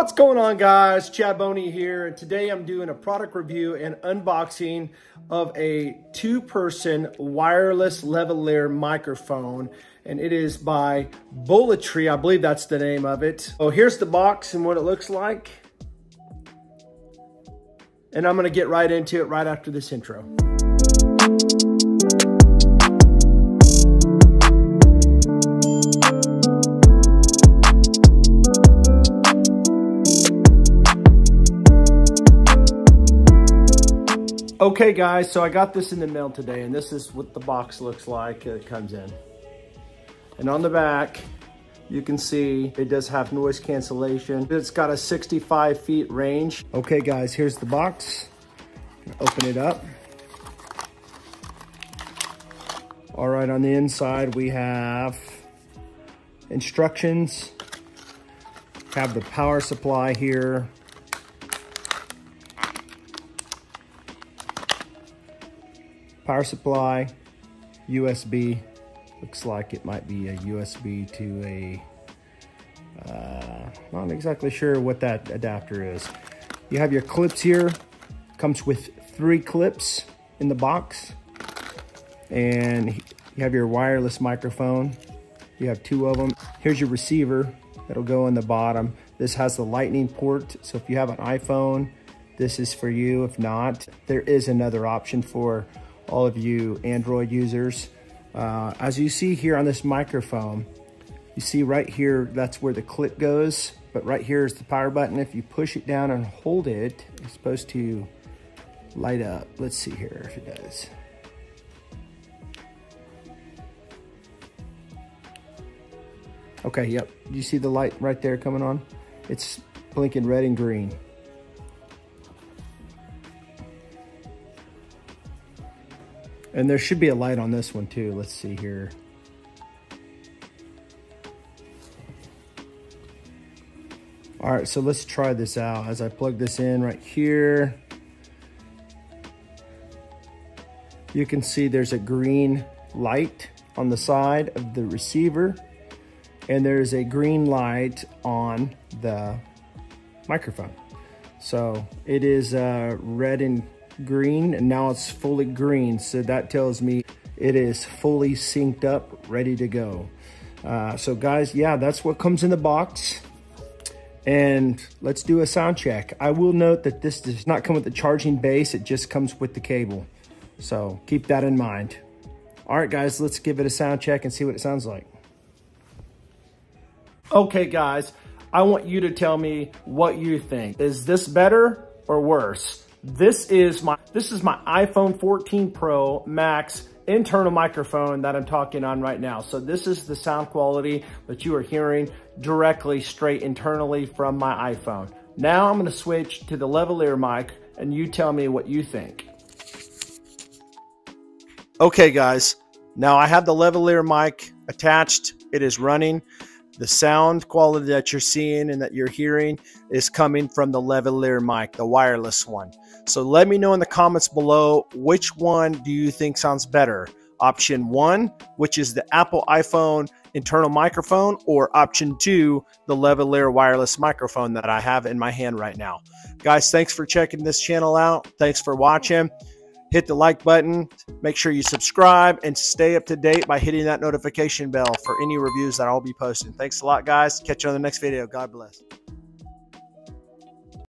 What's going on guys? Chad Boney here and today I'm doing a product review and unboxing of a two-person wireless lavalier microphone and it is by Bulatry, I believe that's the name of it. Oh, here's the box and what it looks like. And I'm gonna get right into it right after this intro. Okay guys, so I got this in the mail today and this is what the box looks like it comes in. And on the back, you can see it does have noise cancellation. It's got a 65 feet range. Okay guys, here's the box. Open it up. All right, on the inside we have instructions. Have the power supply here. Power supply, USB. Looks like it might be a USB to a, uh, not exactly sure what that adapter is. You have your clips here. Comes with three clips in the box. And you have your wireless microphone. You have two of them. Here's your receiver that'll go in the bottom. This has the lightning port. So if you have an iPhone, this is for you. If not, there is another option for all of you Android users. Uh, as you see here on this microphone, you see right here, that's where the clip goes, but right here is the power button. If you push it down and hold it, it's supposed to light up. Let's see here if it does. Okay, yep. You see the light right there coming on? It's blinking red and green. And there should be a light on this one too. Let's see here. All right, so let's try this out. As I plug this in right here, you can see there's a green light on the side of the receiver and there's a green light on the microphone. So it is uh, red and green and now it's fully green. So that tells me it is fully synced up, ready to go. Uh, so guys, yeah, that's what comes in the box. And let's do a sound check. I will note that this does not come with the charging base. It just comes with the cable. So keep that in mind. All right, guys, let's give it a sound check and see what it sounds like. Okay, guys, I want you to tell me what you think. Is this better or worse? This is my this is my iPhone 14 Pro Max internal microphone that I'm talking on right now. So this is the sound quality that you are hearing directly straight internally from my iPhone. Now I'm gonna switch to the lavalier mic and you tell me what you think. Okay guys, now I have the lavalier mic attached. It is running. The sound quality that you're seeing and that you're hearing is coming from the lavalier mic, the wireless one. So let me know in the comments below which one do you think sounds better? Option one, which is the Apple iPhone internal microphone, or option two, the lavalier wireless microphone that I have in my hand right now. Guys, thanks for checking this channel out. Thanks for watching. Hit the like button. Make sure you subscribe and stay up to date by hitting that notification bell for any reviews that I'll be posting. Thanks a lot, guys. Catch you on the next video. God bless.